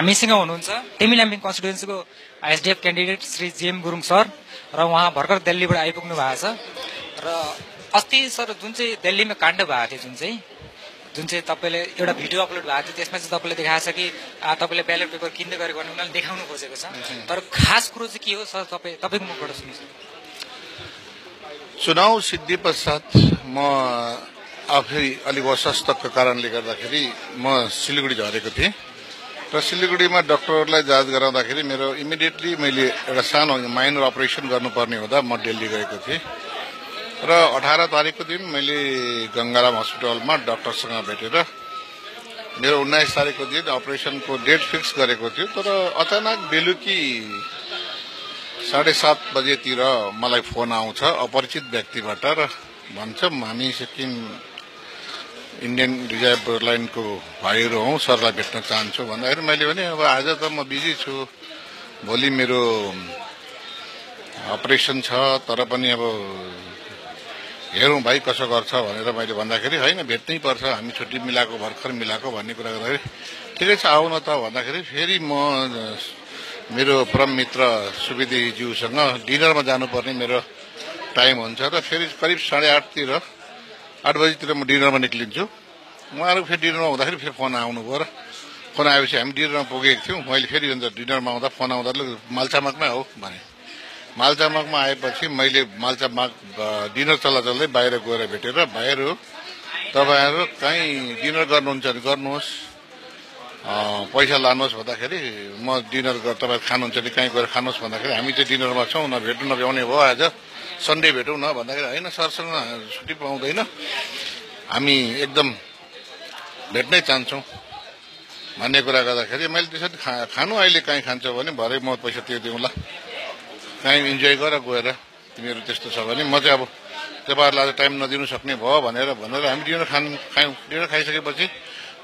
हामीसँग हुनुहुन्छ टेमिलाम्बिङ कन्स्टिट्युन्सीको SDF candidate Shri GM Gurung sir र उहाँ भर्खर दिल्लीबाट आइपुग्नु भएको छ। र अस्ति सर जुन चाहिँ दिल्लीमा काण्ड भएको थियो जुन चाहिँ जुन चाहिँ तपाईँले एउटा भिडियो अपलोड भएको थियो त्यसमा चाहिँ तपाईँले देखाएको छ कि तपाईँले ब्यालेट पेपर किन्दै गरेको उनीहरूले देखाउनु खोजेको छ। तर खास कुरो चाहिँ के हो सर तपाईँ तपाईँको मुखबाट सुन्नुहोस्। चुनाव सिद्धि पश्चात म आफै अलिक अस्वस्थको कारणले गर्दाखेरि म सिलगढी झरेको थिएँ। र सिलगढीमा डक्टरहरूलाई जाँच गराउँदाखेरि मेरो इमिडिएटली मैले एउटा सानो माइनर अपरेसन गर्नुपर्ने हुँदा म दिल्ली गएको थिएँ। र अठार तारिकको दिन मैले गङ्गाराम हस्पिटलमा डक्टरसँग भेटेर मेरो उन्नाइस तारिकको दिन अपरेसनको डेट फिक्स गरेको थियो। तर अचानक बेलुकी साढे सात बजेतिर मलाई फोन आउँछ अपरिचित व्यक्तिबाट र भन्छ हामी सिक्किम इन्डियन रिजर्भ लाइनको भाइहरू हौ सरलाई भेट्न चाहन्छु भन्दाखेरि मैले भने अब आज त म बिजी छु। भोलि मेरो अपरेसन छ तर पनि अब हेरौँ भाइ कसो गर्छ भनेर मैले भन्दाखेरि होइन भेट्नै पर्छ। हामी छुट्टी मिलाएको भर्खर मिलाएको भन्ने कुरा गर्दाखेरि ठिकै छ आऊ न त। भन्दाखेरि फेरि म मेरो परम मित्र सुवेदीज्यूसँग डिनरमा जानुपर्ने मेरो टाइम हुन्छ र फेरि करिब साढे आठतिर आठ बजीतिर म डिनरमा निक्लिन्छु। उहाँहरू फेरि डिनरमा हुँदाखेरि फेरि फोन आउनुभयो र फोन आएपछि हामी डिनरमा पुगेको थियौँ। मैले फेरि अन्त डिनरमा आउँदा फोन आउँदा मालचामकमै हो भने। मालचामकमा आएपछि मैले मालचामक डिनर चल्दा चल्दै बाहिर गएर भेटेर भाइहरू तपाईँहरू कहीँ डिनर गर्नुहुन्छ भने गर्नुहोस्। पैसा लानुहोस् भन्दाखेरि म डिनर गर तपाईँ खानुहुन्छ भने कहीँ गएर खानुहोस् भन्दाखेरि हामी चाहिँ डिनरमा छौँ न भेट्नु नभ्याउने भयो आज। सन्डे भेटौँ न भन्दाखेरि होइन सरसँग छुट्टी पाउँदैन। हामी एकदम भेट्नै चाहन्छौँ। भन्ने कुरा गर्दाखेरि मैले त्यसरी खा खानु अहिले कहीँ खान्छौ भने भरे म पैसा तिर्दिउँला कहीँ इन्जोय गर गएर तिमीहरू त्यस्तो छ भने म चाहिँ अब तपाईँहरूलाई आज टाइम नदिनु सक्ने भयो भनेर भनेर हामी डिनर खान खायौँ डिनर खाइसकेपछि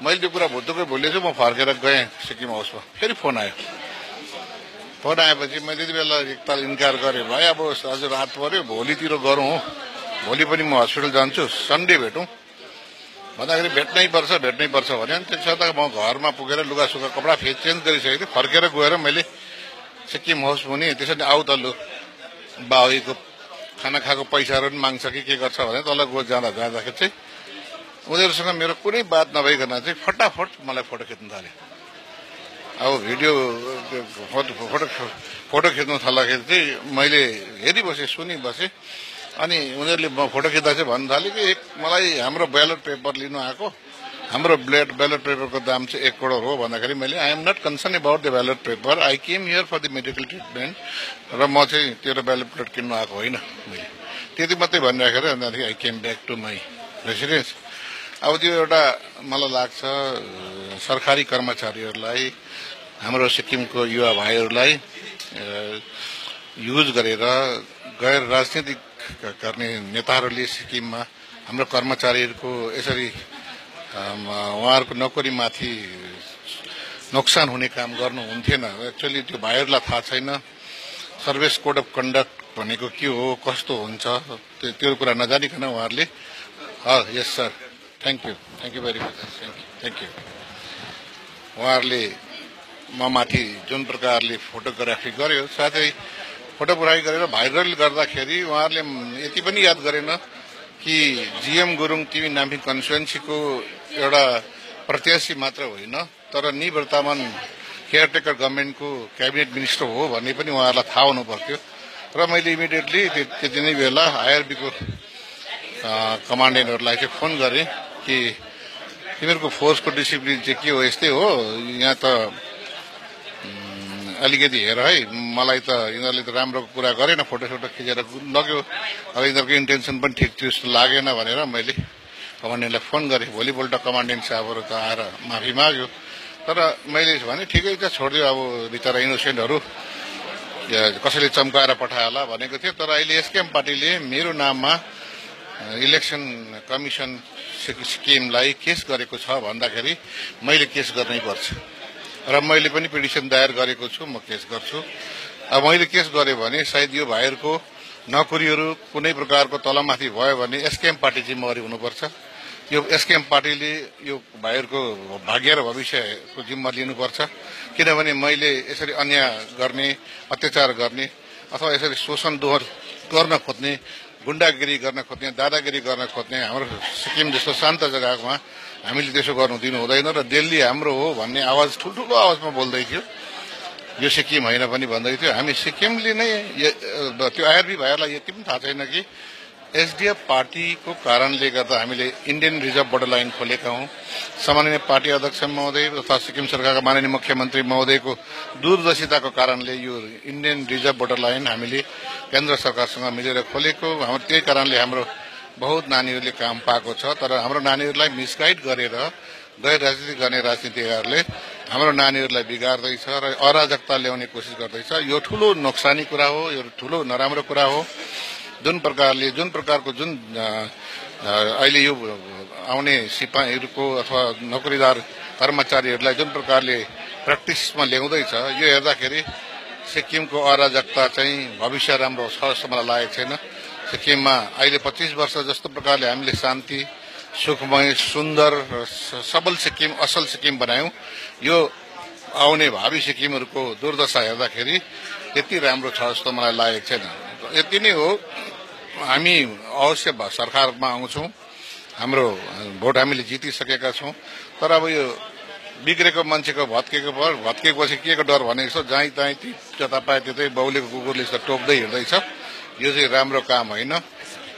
मैले त्यो कुरा भुत्तुकै भुलेँ चाहिँ म फर्केर गएँ सिक्किम हाउसमा। फेरि फोन आयो। फोन आएपछि मैले त्यति बेला एकताल इन्कार गरेँ भाइ अब आज रात पऱ्यो भोलितिर गरौँ। भोलि पनि म हस्पिटल जान्छु सन्डे भेटौँ। भन्दाखेरि भेट्नै पर्छ भेट्नै पर्छ भने अनि त म घरमा पुगेर लुगा सुगा कपडा फेरि चेन्ज गरिसकेको थिएँ। फर्केर गएर मैले सिक्किम हाउस भने त्यसरी आऊ त लु बाबुको खाना खाएको पैसाहरू पनि माग्छ कि के गर्छ भने तल गो जाँदा जाँदाखेरि चाहिँ उनीहरूसँग मेरो कुनै बात नभइकन चाहिँ फटाफट मलाई फोटो खिच्नु थाल्यो अब भिडियो फोटो फोटो खिच्नु थाल्दाखेरि चाहिँ मैले हेरिबसेँ सुनिबसेँ अनि उनीहरूले फोटो खिच्दा चाहिँ भन्नु थाल्यो कि एक मलाई हाम्रो ब्यालेट पेपर लिनु आएको। हाम्रो ब्लेट ब्यालेट पेपरको दाम चाहिँ एक करोड हो भन्दाखेरि मैले I am not concern about the ballot paper I came here for the medical treatment र म चाहिँ तेरो ब्यालेट पेपर किन्नु आएको होइन मैले। त्यति मात्रै भनिराखेर अनि I came back to my residence अब त्यो एउटा मलाई लाग्छ सरकारी कर्मचारीहरूलाई हाम्रो सिक्किमको युवा भाइहरूलाई युज गरेर गैर राजनीतिक गर्ने नेताहरूले सिक्किममा हाम्रो कर्मचारीहरूको यसरी उहाँहरूको नोकरीमाथि नोक्सान हुने काम गर्नु हुन्थेन। एक्चुअली त्यो भाइहरूलाई थाहा छैन। सर्भिस कोड अफ कन्डक्ट भनेको के हो कस्तो हुन्छ त्यो कुरा नजानिकन उहाँहरूले यस sir. Thank you thank you very much thank you thank you उहाँहरूले म माथि जुन प्रकारले फोटोग्राफी गर्यो साथै फोटोग्राफी गरेर भाइरल गर्दाखेरि उहाँहरूले यति पनि याद गरेन कि जिएम गुरुङ तिमी नाम्फिङ कन्स्टिट्युन्सीको एउटा प्रत्याशी मात्र होइन तर निवर्तमान केयरटेकर गभर्मेन्टको क्याबिनेट मिनिस्टर हो भन्ने पनि उहाँहरूलाई थाहा हुनु पर्थ्यो र मैले इमिडिएटली त्यति नै बेला आइआरबीको कमान्डेन्टहरूलाई चाहिँ फोन गरेँ। कि तिमीहरूको फोर्सको डिसिप्लिन चाहिँ के हो? यस्तै हो। यहाँ त अलिकति हेर है। मलाई त यिनीहरूले त राम्रो कुरा गरेन फोटोसोटो खिचेर लग्यो। अब यिनीहरूको इन्टेन्सन पनि ठिक थियो जस्तो लागेन भनेर मैले कमान्डेन्टलाई फोन गरेँ। भोलिपल्ट कमान्डेन्ट साहबहरू त आएर माफी माग्यो। तर मैले भने ठिकै छ छोडिदियो। अब बिचरा इनोसेन्टहरू कसैले चम्काएर पठायो होला भनेको थियो। तर अहिले एसकेएम पार्टीले मेरो नाममा इलेक्सन कमिसन स्किमलाई केस गरेको छ भन्दाखेरि मैले केस गर्नै पर्छ। र मैले पनि पिटिसन दायर गरेको छु म केस गर्छु। अब मैले केस गरेँ भने सायद यो भाइहरूको नोकरीहरू कुनै प्रकारको तलमाथि भयो भने एसकेएम पार्टी जिम्मेवारी हुनुपर्छ। यो एसकेएम पार्टीले यो भाइहरूको भाग्य र भविष्यको जिम्मा लिनुपर्छ। किनभने मैले यसरी अन्याय गर्ने अत्याचार गर्ने अथवा यसरी शोषण दोहोर गर्न खोज्ने गुण्डागिरी गर्न खोज्ने दादागिरी गर्न खोज्ने हाम्रो सिक्किम जस्तो शान्त जग्गामा हामीले त्यसो गर्नु दिनु हुँदैन र दिल्ली हाम्रो हो भन्ने आवाज ठुल्ठुलो आवाजमा बोल्दै थियो। यो सिक्किम होइन पनि भन्दै थियो। हामी सिक्किमले नै त्यो आइआरबी भाइहरूलाई यति पनि थाहा छैन कि एसडिएफ पार्टीको कारणले गर्दा हामीले इन्डियन रिजर्भ बोर्डर लाइन खोलेका हौँ। सामान्य पार्टी अध्यक्ष महोदय तथा सिक्किम सरकारका माननीय मुख्यमन्त्री महोदयको दूरदर्शिताको कारणले यो इन्डियन रिजर्भ बोर्डर लाइन हामीले केन्द्र सरकारसँग मिलेर खोलेको। हाम्रो त्यही कारणले हाम्रो बहुत नानीहरूले काम पाएको छ तर हाम्रो नानीहरूलाई मिसगाइड गरेर गैर राजनीति गर्ने राजनीतिहरूले हाम्रो नानीहरूलाई बिगार्दैछ र अराजकता ल्याउने कोसिस गर्दैछ। यो ठुलो नोक्सानी कुरा हो यो ठुलो नराम्रो कुरा हो। जुन प्रकारले जुन प्रकारको जुन अहिले यो आउने सिपाहीहरूको अथवा नोकरीदार कर्मचारीहरूलाई जुन प्रकारले प्र्याक्टिसमा ल्याउँदैछ यो हेर्दाखेरि सिक्किमको अराजकता चाहिँ भविष्य राम्रो छ जस्तो मलाई लागेको छैन। सिक्किममा अहिले पच्चिस वर्ष जस्तो प्रकारले हामीले शान्ति सुखमय सुन्दर सबल सिक्किम असल सिक्किम बनायौँ। यो आउने भावी सिक्किमहरूको दुर्दशा हेर्दाखेरि त्यति राम्रो छ जस्तो मलाई लागेको छैन। यति नै हो हामी अवश्य सरकारमा आउँछौँ। हाम्रो भोट हामीले जितिसकेका छौँ। तर अब यो बिग्रेको मान्छेको भत्केको भर भत्केपछि के को डर भनेको छ? जहीँ तहीँ जता पाए त्यतै बाउलेको कुकुरले टोक्दै हिँड्दैछ। यो चाहिँ राम्रो काम होइन।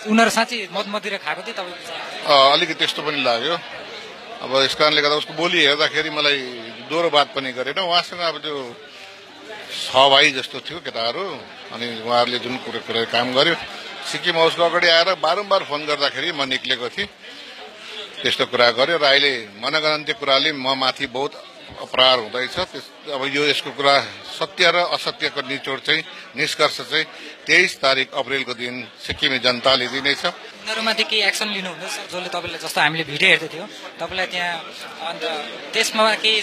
उनीहरू साँच्चै मद मदिरा खाएको थियो तपाईँको अलिकति त्यस्तो पनि लाग्यो। अब यस कारणले गर्दा उसको बोली हेर्दाखेरि मलाई दोहोरो बात पनि गरेन। उहाँसँग अब त्यो छ भाइ जस्तो थियो केटाहरू। अनि उहाँहरूले जुन कुरो कुरा काम गर्यो। सिक्किम हाउसको अगाडि आएर बारम्बार फोन गर्दाखेरि म निक्लेको थिएँ। त्यस्तो कुरा गर्यो र अहिले मनगणन्ती कुराले म माथि बहुत अपराध हुँदैछ। अब यो यसको कुरा सत्य र असत्यको निचोड चाहिँ निष्कर्ष चाहिँ तेइस तारिक अप्रेलको दिन सिक्किमे जनताले दिनेछ। उनीहरूमाथि केही एक्सन लिनुहुँदैछ जसले तपाईँलाई जस्तो हामीले भिडियो हेर्दै थियो। तपाईँलाई त्यहाँ अन्त त्यसमा केही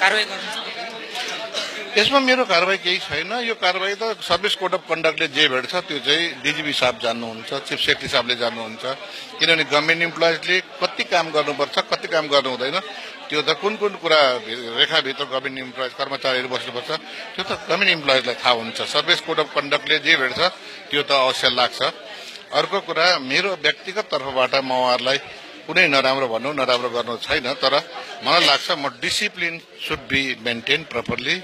कारवाही गर्नुहुन्छ यसमा मेरो कारवाही केही छैन। यो कारवाही त सर्भिस कोड अफ कन्डक्टले जे भेट्छ त्यो चाहिँ डिजिपी साहब जान्नुहुन्छ चिफ सेक्रेटरी साहबले जान्नुहुन्छ। किनभने गभर्मेन्ट इम्प्लोइजले कति काम गर्नुपर्छ कति काम गर्नु हुँदैन त्यो त कुन कुन कुरा रेखाभित्र गभर्मेन्ट इम्प्लोइज कर्मचारीहरू बस्नुपर्छ त्यो त गभर्मेन्ट इम्प्लोइजलाई थाहा हुन्छ। सर्भिस कोड अफ कन्डक्टले जे भेट्छ त्यो त अवश्य लाग्छ। अर्को कुरा मेरो व्यक्तिगत तर्फबाट म उहाँहरूलाई कुनै नराम्रो भन्नु नराम्रो गर्नु छैन तर मलाई लाग्छ म discipline should be maintain properly.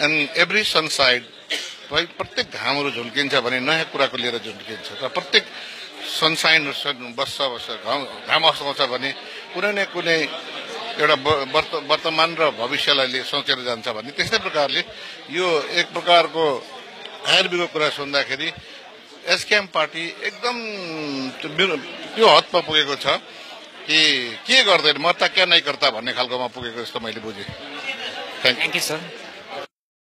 And every sun side प्रत्येक घामहरू झुल्किन्छ भने नयाँ कुराको लिएर झुल्किन्छ र प्रत्येक सनसाइन बस्छ बस्छ घाम आउँछ भने कुनै न कुनै एउटा वर्तमान र भविष्यलाई सोचेर जान्छ भने त्यस्तै प्रकारले यो एक प्रकारको आयुर्वेदको कुरा सुन्दाखेरि एसकेएम पार्टी एकदम त्यो हदमा पुगेको छ कि के गर्दैन म त क्या नै कर्ता भन्ने खालकोमा पुगेको जस्तो मैले बुझेँ। Thank you sir